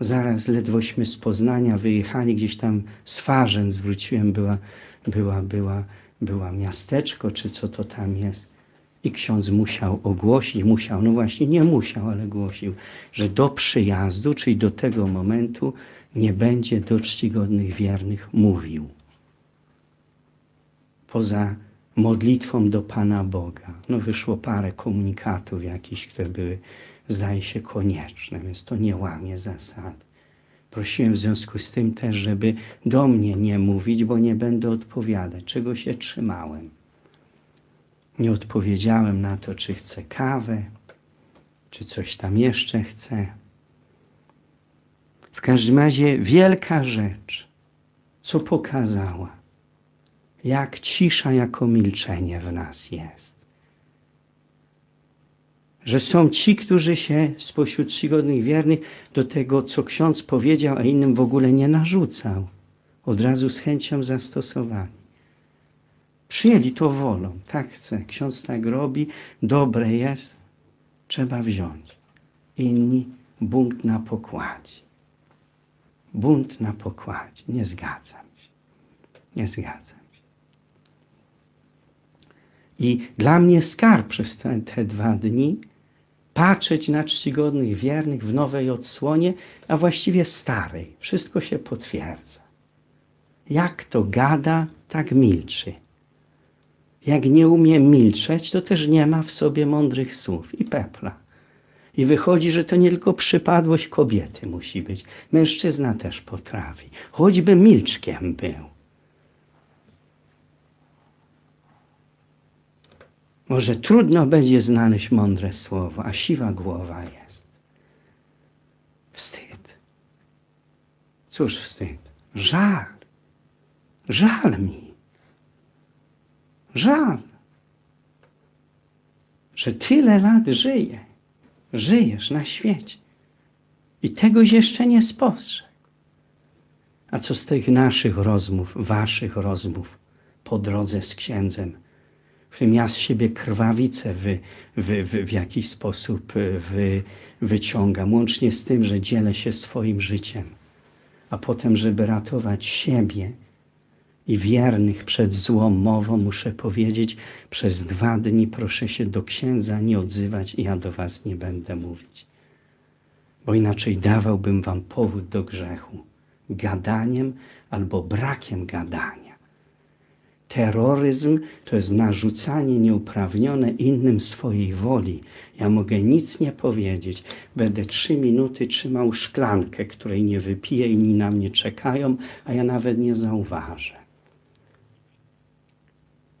Zaraz ledwośmy z Poznania wyjechali, gdzieś tam z Farzeń zwróciłem, była, była, była, była miasteczko, czy co to tam jest. I ksiądz musiał ogłosić, musiał, no właśnie nie musiał, ale głosił, że do przyjazdu, czyli do tego momentu nie będzie do czcigodnych wiernych mówił. Poza modlitwą do Pana Boga. No wyszło parę komunikatów jakichś, które były, zdaje się, konieczne, więc to nie łamie zasad. Prosiłem w związku z tym też, żeby do mnie nie mówić, bo nie będę odpowiadać, czego się trzymałem. Nie odpowiedziałem na to, czy chcę kawę, czy coś tam jeszcze chcę. W każdym razie wielka rzecz, co pokazała, jak cisza jako milczenie w nas jest. Że są ci, którzy się spośród czcigodnych wiernych do tego, co ksiądz powiedział, a innym w ogóle nie narzucał. Od razu z chęcią zastosowali. Przyjęli to wolą. Tak chce. Ksiądz tak robi. Dobre jest. Trzeba wziąć. Inni bunt na pokładzie. Bunt na pokładzie. Nie zgadzam się. Nie zgadzam. I dla mnie skarb przez te, te dwa dni patrzeć na czcigodnych wiernych w nowej odsłonie, a właściwie starej. Wszystko się potwierdza. Jak to gada, tak milczy. Jak nie umie milczeć, to też nie ma w sobie mądrych słów i pepla. I wychodzi, że to nie tylko przypadłość kobiety musi być. Mężczyzna też potrafi. Choćby milczkiem był. Może trudno będzie znaleźć mądre słowo, a siwa głowa jest. Wstyd. Cóż wstyd? Żal. Żal mi. Żal. Że tyle lat żyję. Żyjesz na świecie. I tegoś jeszcze nie spostrzegł. A co z tych naszych rozmów, waszych rozmów po drodze z księdzem? W którym ja z siebie krwawicę wy, wy, wy, w jakiś sposób e, wy, wyciągam, łącznie z tym, że dzielę się swoim życiem, a potem, żeby ratować siebie i wiernych przed złą mową, muszę powiedzieć, przez dwa dni proszę się do księdza nie odzywać i ja do was nie będę mówić. Bo inaczej dawałbym wam powód do grzechu gadaniem albo brakiem gadania. Terroryzm to jest narzucanie nieuprawnione innym swojej woli. Ja mogę nic nie powiedzieć. Będę trzy minuty trzymał szklankę, której nie wypiję, inni na mnie czekają, a ja nawet nie zauważę.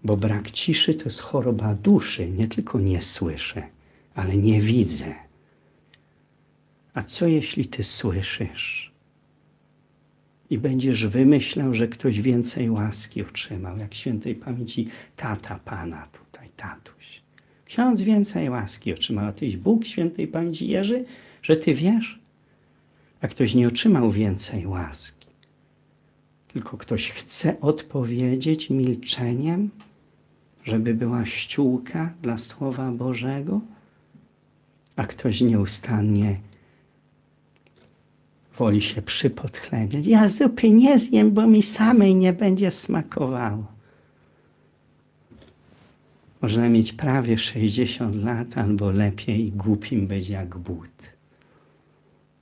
Bo brak ciszy to jest choroba duszy. Nie tylko nie słyszę, ale nie widzę. A co jeśli ty słyszysz? I będziesz wymyślał, że ktoś więcej łaski otrzymał, jak świętej pamięci tata Pana tutaj, tatuś. Ksiądz więcej łaski otrzymał, a tyś Bóg świętej pamięci Jerzy, że ty wiesz? A ktoś nie otrzymał więcej łaski, tylko ktoś chce odpowiedzieć milczeniem, żeby była ściółka dla Słowa Bożego, a ktoś nieustannie woli się przypodchlebiać. Ja zupy nie zjem, bo mi samej nie będzie smakowało. Można mieć prawie 60 lat, albo lepiej głupim być jak but.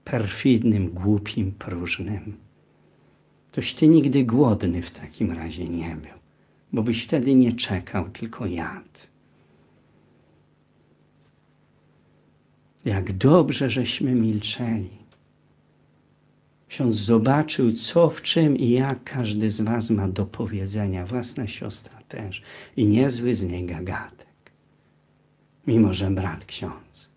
Perfidnym, głupim, próżnym. Toś ty nigdy głodny w takim razie nie był, bo byś wtedy nie czekał, tylko jadł. Jak dobrze, żeśmy milczeli Ksiądz zobaczył, co, w czym i jak każdy z was ma do powiedzenia. Własna siostra też. I niezły z niej gagatek. Mimo, że brat ksiądz.